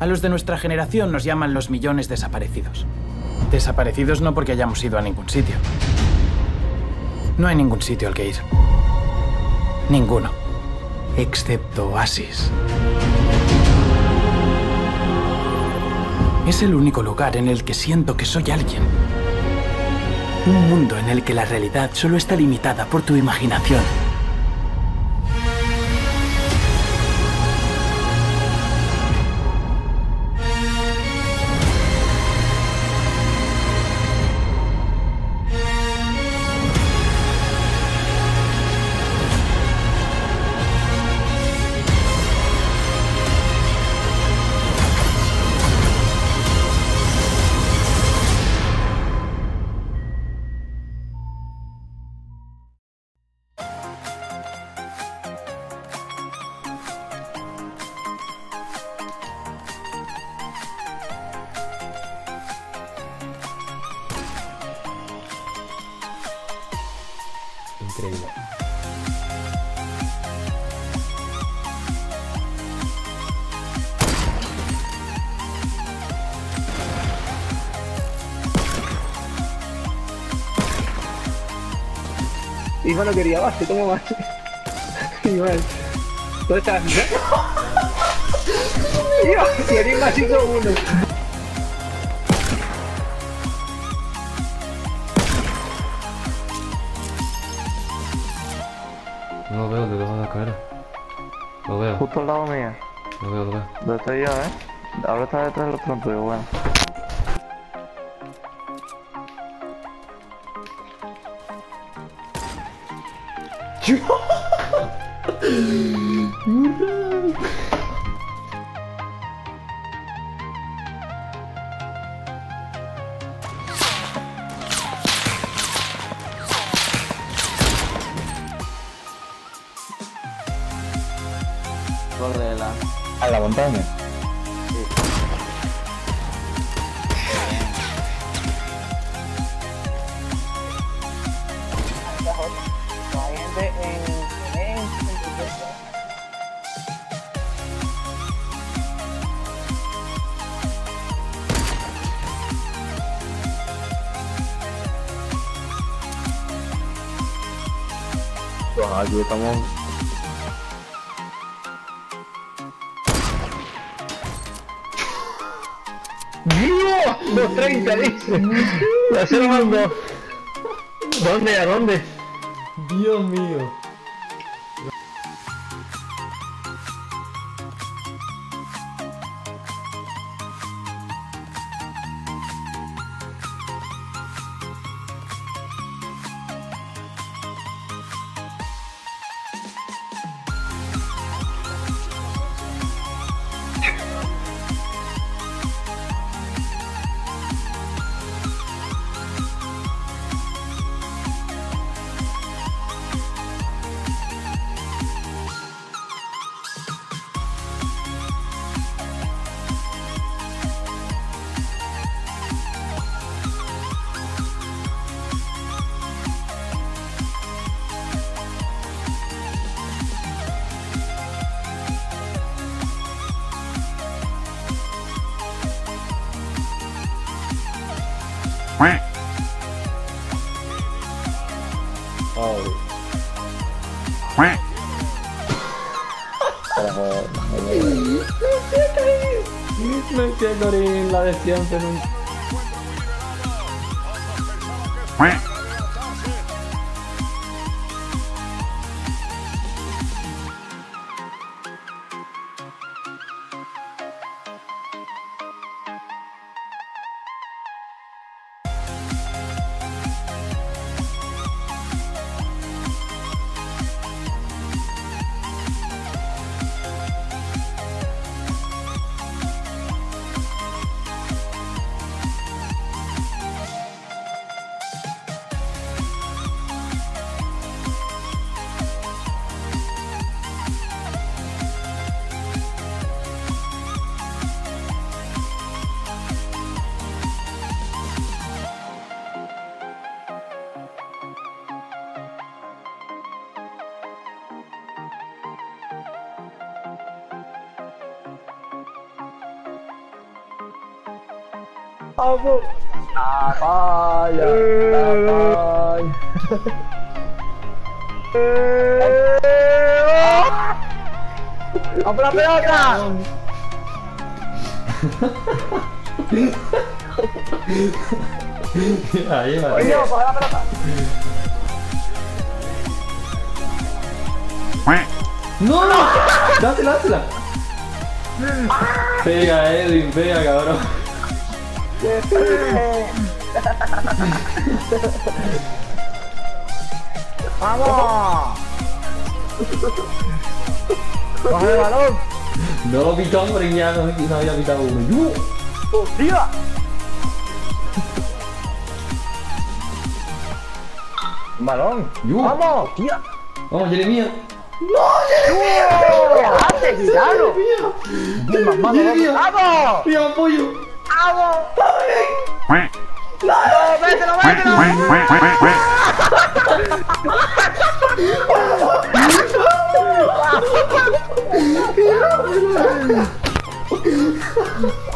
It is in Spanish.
A los de nuestra generación nos llaman los millones desaparecidos. Desaparecidos no porque hayamos ido a ningún sitio. No hay ningún sitio al que ir. Ninguno. Excepto Oasis. Es el único lugar en el que siento que soy alguien. Un mundo en el que la realidad solo está limitada por tu imaginación. Increíble. Hijo no quería base, toma base. Igual. ¿Dónde estás? Dios, quería más hizo uno. No lo veo, le dejo la cara. Lo veo, Justo al lado mío. lo veo, lo veo. Donde estoy yo, ¿eh? Ahora está detrás de los troncos, bueno. Corre la. A la montaña. Aquí estamos. ¡Dios! 230 dice. La se lo mandó. ¿Dónde? ¿A dónde? Dios mío. Me entiendo en la de siempre. La. La falla. ¡Vamos la pelota! Ahí va. Oye, coge la pelota. ¡No! ¡Dátela, dátela! Pega, Edwin, pega, cabrón. ¡Vamos! ¡Coge el balón! No lo pitó, hombre, ya no, no había pitado uno. ¡Hostia! Balón. ¡Vamos! ¡Tía! Vamos, Jeremías. ¿Qué haces, Guillermo? ¡Vamos! Jeremías. ¡Vamos! ¡Mira, apoyo! ¡Amo! ¡No! ¡Mételo, mételo! ¡Vamos!